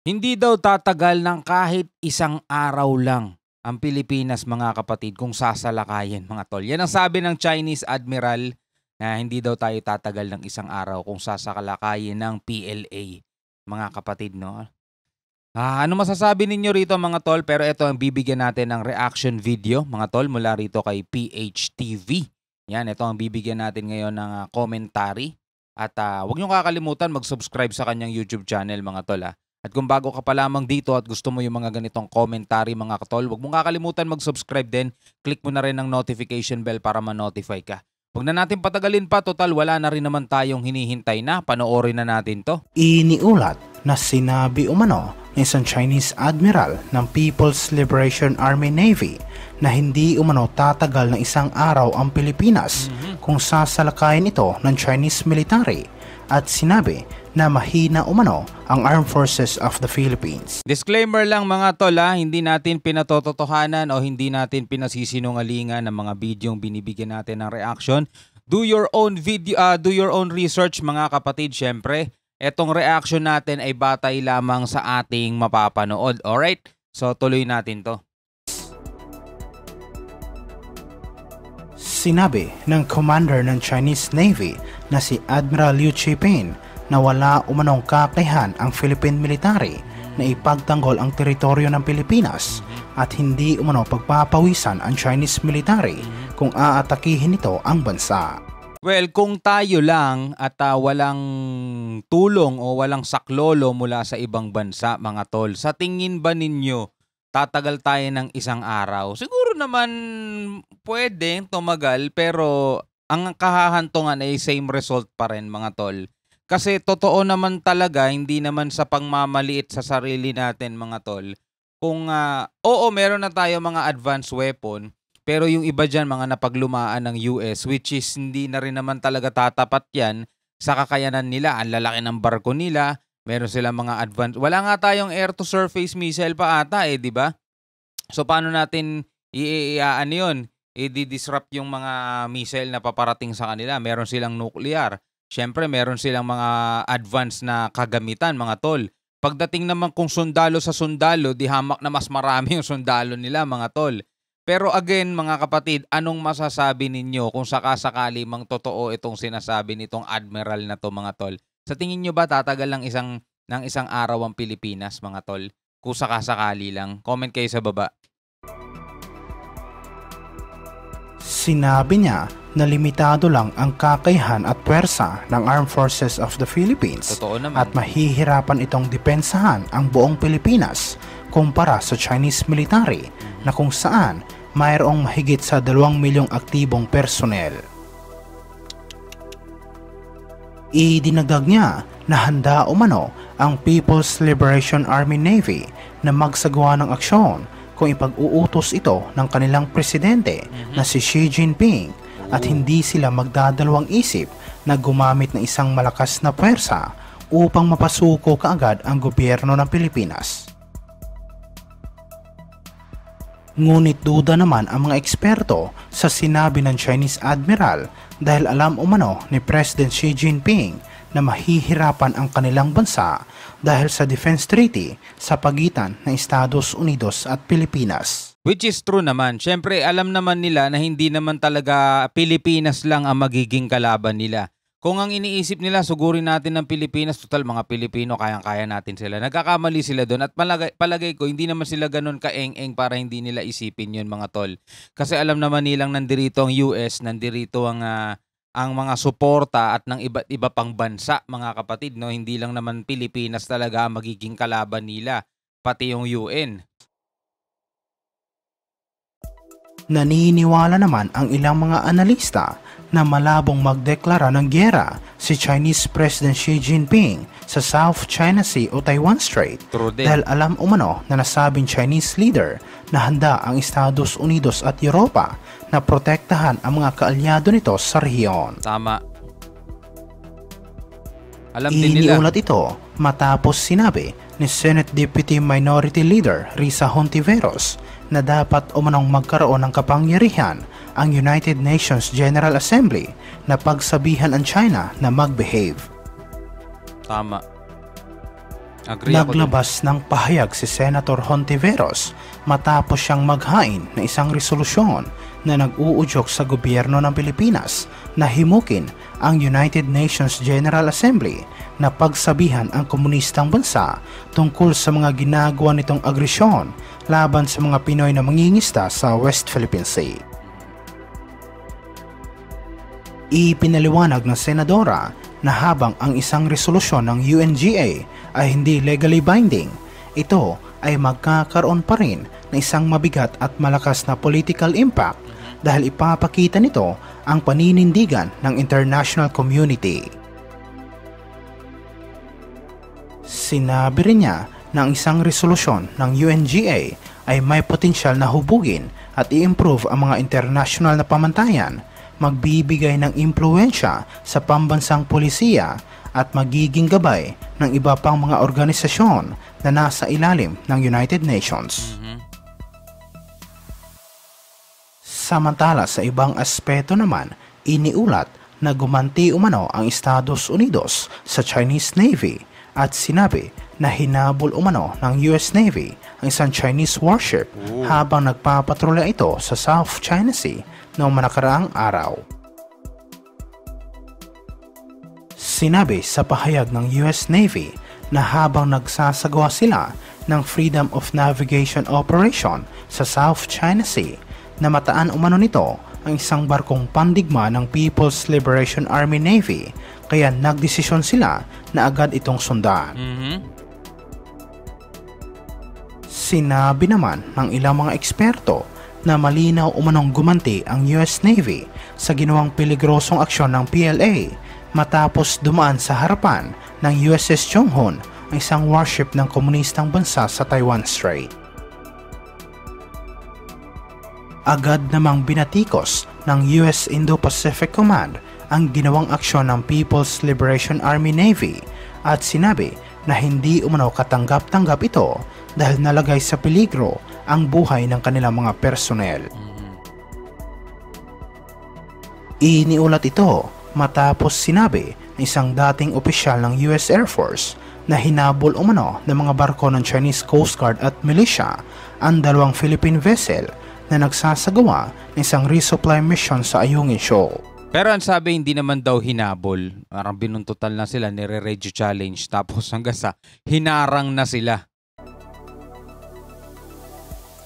Hindi daw tatagal ng kahit isang araw lang ang Pilipinas mga kapatid kung sasalakayin mga tol. Yan ang sabi ng Chinese Admiral na hindi daw tayo tatagal ng isang araw kung sasalakayin ng PLA mga kapatid no. Ah, ano masasabi ninyo rito mga tol? Pero ito ang bibigyan natin ng reaction video mga tol mula rito kay PHTV. Yan, ito ang bibigyan natin ngayon ng uh, commentary. At uh, huwag niyo kakalimutan mag-subscribe sa kanyang YouTube channel mga tol. Ha? At kung bago ka pa lamang dito at gusto mo yung mga ganitong commentary mga katol, huwag mong kakalimutan mag-subscribe din. Click mo na rin ang notification bell para ma-notify ka. Huwag na natin patagalin pa, total wala na rin naman tayong hinihintay na, panoorin na natin to. Iniulat na sinabi umano ng isang Chinese admiral ng People's Liberation Army Navy na hindi umano tatagal ng isang araw ang Pilipinas mm-hmm. kung sasalakayin ito ng Chinese military at sinabi na mahina umano ang Armed Forces of the Philippines. Disclaimer lang mga tol ha, hindi natin pinatototohanan o hindi natin pinasisinungalingan ng mga bidyong binibigyan natin ng reaction. Do your own video, uh, do your own research mga kapatid, syempre. Etong reaction natin ay batay lamang sa ating mapapanood. Alright? So tuloy natin to. Sinabi ng commander ng Chinese Navy na si Admiral Liu Chipin na wala umanong kakayahan ang Philippine military na ipagtanggol ang teritoryo ng Pilipinas at hindi umano pagpapawisan ang Chinese military kung aatakihin nito ang bansa. Well, kung tayo lang at uh, walang tulong o walang saklolo mula sa ibang bansa, mga tol, sa tingin ba ninyo tatagal tayo ng isang araw? Siguro naman pwede tumagal pero ang kahahantungan ay same result pa rin mga tol. Kasi totoo naman talaga, hindi naman sa pangmamaliit sa sarili natin mga tol. Kung, uh, oo, meron na tayo mga advanced weapon, pero yung iba dyan, mga napaglumaan ng US, which is hindi na rin naman talaga tatapat yan sa kakayanan nila. Ang lalaki ng barko nila, meron silang mga advanced. Wala nga tayong air-to-surface missile pa ata eh, di ba? So paano natin i-ano yun? I-disrupt yung mga missile na paparating sa kanila. Meron silang nuclear Siyempre, meron silang mga advance na kagamitan, mga tol. Pagdating naman kung sundalo sa sundalo, di hamak na mas marami yung sundalo nila, mga tol. Pero again, mga kapatid, anong masasabi ninyo kung sakasakali mang totoo itong sinasabi nitong admiral na to, mga tol? Sa tingin nyo ba tatagal lang isang, ng isang araw ang Pilipinas, mga tol? Kung sakasakali lang. Comment kayo sa baba. Sinabi niya na limitado lang ang kakayahan at pwersa ng Armed Forces of the Philippines at mahihirapan itong depensahan ang buong Pilipinas kumpara sa Chinese military na kung saan mayroong mahigit sa 2 milyong aktibong personnel. Idinagdag niya na handa umano ang People's Liberation Army Navy na magsagawa ng aksyon kung ipag-uutos ito ng kanilang presidente na si Xi Jinping at hindi sila magdadalawang isip na gumamit ng isang malakas na puwersa upang mapasuko kaagad ang gobyerno ng Pilipinas. Ngunit duda naman ang mga eksperto sa sinabi ng Chinese Admiral dahil alam umano ni President Xi Jinping na mahihirapan ang kanilang bansa dahil sa defense treaty sa pagitan ng Estados Unidos at Pilipinas. Which is true naman. Siyempre, alam naman nila na hindi naman talaga Pilipinas lang ang magiging kalaban nila. Kung ang iniisip nila, sugurin natin ng Pilipinas, total mga Pilipino, kayang-kaya natin sila. Nagkakamali sila doon at palagay, palagay ko, hindi naman sila ganun kaeng-eng para hindi nila isipin yun mga tol. Kasi alam naman nilang nandirito ang US, nandirito ang, uh, ang mga suporta at ng iba't iba pang bansa mga kapatid. No? Hindi lang naman Pilipinas talaga magiging kalaban nila, pati yung UN. Naniniwala naman ang ilang mga analista na malabong magdeklara ng gyera si Chinese President Xi Jinping sa South China Sea o Taiwan Strait dahil alam umano na nasabing Chinese leader na handa ang Estados Unidos at Europa na protektahan ang mga kaalyado nito sa rehiyon. Tama. Alam din nila. Iniulat ito matapos sinabi ni Senate Deputy Minority Leader Risa Hontiveros na dapat umanong magkaroon ng kapangyarihan ang United Nations General Assembly na pagsabihan ang China na mag-behave. Tama. Naglabas ng pahayag si Senator Hontiveros matapos siyang maghain ng isang resolusyon na nag-uudyok sa gobyerno ng Pilipinas na himukin ang United Nations General Assembly na pagsabihan ang komunistang bansa tungkol sa mga ginagawa nitong agresyon laban sa mga Pinoy na mangingista sa West Philippine Sea. Ipinaliwanag ng senadora na habang ang isang resolusyon ng UNGA ay hindi legally binding, ito ay magkakaroon pa rin ng isang mabigat at malakas na political impact dahil ipapakita nito ang paninindigan ng international community. Sinabi rin niya na ang isang resolusyon ng UNGA ay may potensyal na hubugin at i-improve ang mga international na pamantayan magbibigay ng impluensya sa pambansang polisiya at magiging gabay ng iba pang mga organisasyon na nasa ilalim ng United Nations. Samantala sa ibang aspeto naman, iniulat na gumanti umano ang Estados Unidos sa Chinese Navy at sinabi na hinabol umano ng US Navy ang isang Chinese warship habang nagpapatrolya ito sa South China Sea noong manakaraang araw. Sinabi sa pahayag ng US Navy na habang nagsasagawa sila ng Freedom of Navigation Operation sa South China Sea, namataan umano nito ang isang barkong pandigma ng People's Liberation Army Navy kaya nagdesisyon sila na agad itong sundan. Mhm. Sinabi naman ng ilang mga eksperto na malinaw umanong gumanti ang US Navy sa ginawang peligrosong aksyon ng PLA matapos dumaan sa harapan ng USS Chonghun ang isang warship ng komunistang bansa sa Taiwan Strait. Agad namang binatikos ng US Indo-Pacific Command ang ginawang aksyon ng People's Liberation Army Navy at sinabi na hindi umano katanggap-tanggap ito dahil nalagay sa peligro ang buhay ng kanilang mga personnel. Mhm. Iniulat ito matapos sinabi ng isang dating opisyal ng US Air Force na hinabol umano ng mga barko ng Chinese Coast Guard at militia ang dalawang Philippine vessel na nagsasagawa ng isang resupply mission sa Ayungin Shoal. Pero ang sabi, hindi naman daw hinabol. Parang binuntutan na sila, nire-regio challenge. Tapos hanggang sa hinarang na sila.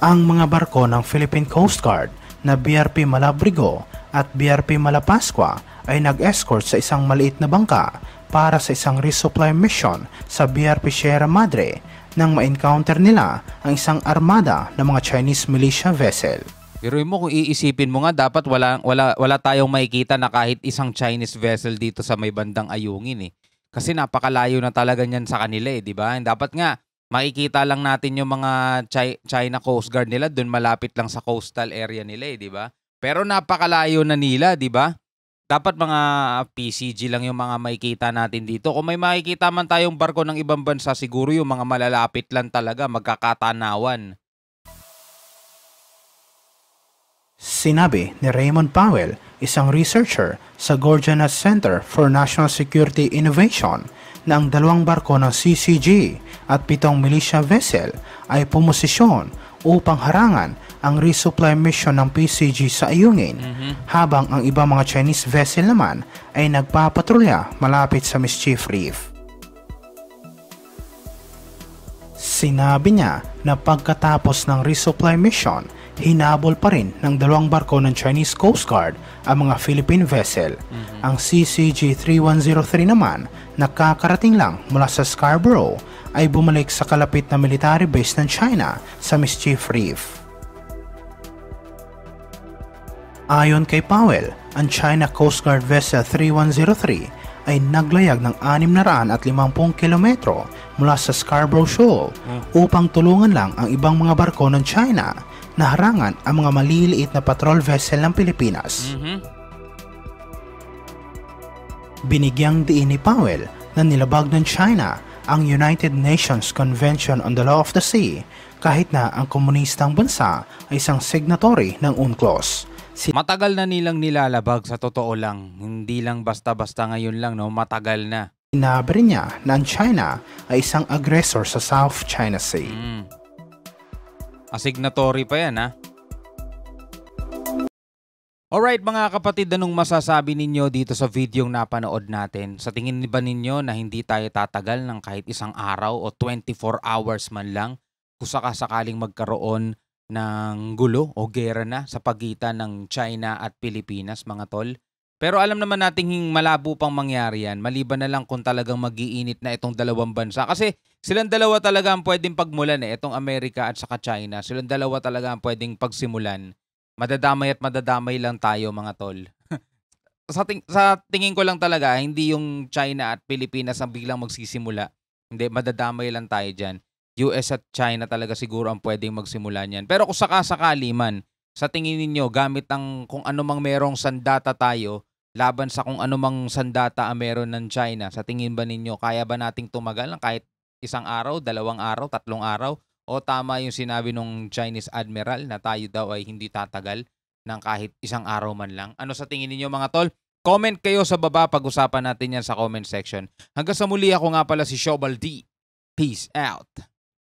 Ang mga barko ng Philippine Coast Guard na BRP Malabrigo at BRP Malapascua ay nag-escort sa isang maliit na bangka para sa isang resupply mission sa BRP Sierra Madre nang ma-encounter nila ang isang armada ng mga Chinese militia vessel. Pero mo kung iisipin mo nga dapat wala wala wala tayong makikita na kahit isang Chinese vessel dito sa may bandang Ayungin eh. Kasi napakalayo na talaga niyan sa kanila eh, 'di ba? Dapat nga makikita lang natin yung mga Chi- China Coast Guard nila doon malapit lang sa coastal area nila eh, 'di ba? Pero napakalayo na nila, 'di ba? Dapat mga PCG lang yung mga makikita natin dito. Kung may makikita man tayong barko ng ibang bansa, siguro yung mga malalapit lang talaga, magkakatanawan. Sinabi ni Raymond Powell, isang researcher sa Gorgianas Center for National Security Innovation, na ang dalawang barko ng CCG at pitong militia vessel ay pumosisyon upang harangan ang resupply mission ng PCG sa Ayungin habang ang ibang mga Chinese vessel naman ay nagpapatrolya malapit sa Mischief Reef. Sinabi niya na pagkatapos ng resupply mission, hinabol pa rin ng dalawang barko ng Chinese Coast Guard ang mga Philippine vessel. Ang CCG-3103 naman, nakakarating lang mula sa Scarborough, ay bumalik sa kalapit na military base ng China sa Mischief Reef. Ayon kay Powell, ang China Coast Guard Vessel 3103 ay naglayag ng 650 kilometro mula sa Scarborough Shoal upang tulungan lang ang ibang mga barko ng China na harangan ang mga maliliit na patrol vessel ng Pilipinas. Mhm. Binigyang diin ni Powell na nilabag ng China ang United Nations Convention on the Law of the Sea kahit na ang komunistang bansa ay isang signatory ng UNCLOS. Matagal na nilang nilalabag sa totoo lang. Hindi lang basta-basta ngayon lang, no? Matagal na. Sinabi rin niya na ang China ay isang aggressor sa South China Sea. Mm. Asignatory pa yan ha. Alright mga kapatid, anong masasabi ninyo dito sa videong napanood natin? Sa tingin ba ninyo na hindi tayo tatagal ng kahit isang araw o 24 hours man lang kung sakasakaling magkaroon ng gulo o gera na sa pagitan ng China at Pilipinas mga tol? Pero alam naman nating malabo pang mangyari yan maliban na lang kung talagang magiinit na itong dalawang bansa. Kasi silang dalawa talaga ang pwedeng pagmulan eh, itong Amerika at saka China. Silang dalawa talaga ang pwedeng pagsimulan madadamay at madadamay lang tayo mga tol. sa, ting- sa tingin ko lang talaga, hindi yung China at Pilipinas ang biglang magsisimula. Hindi, madadamay lang tayo dyan. US at China talaga siguro ang pwedeng magsimula niyan. Pero kung sakasakali man, sa tingin ninyo, gamit ang kung anumang merong sandata tayo, laban sa kung anumang sandata ang meron ng China, sa tingin ba ninyo, kaya ba nating tumagal ng kahit isang araw, dalawang araw, tatlong araw? O tama yung sinabi nung Chinese Admiral na tayo daw ay hindi tatagal ng kahit isang araw man lang. Ano sa tingin niyo mga tol? Comment kayo sa baba, pag-usapan natin yan sa comment section. Hanggang sa muli ako nga pala si Shobal D. Peace out.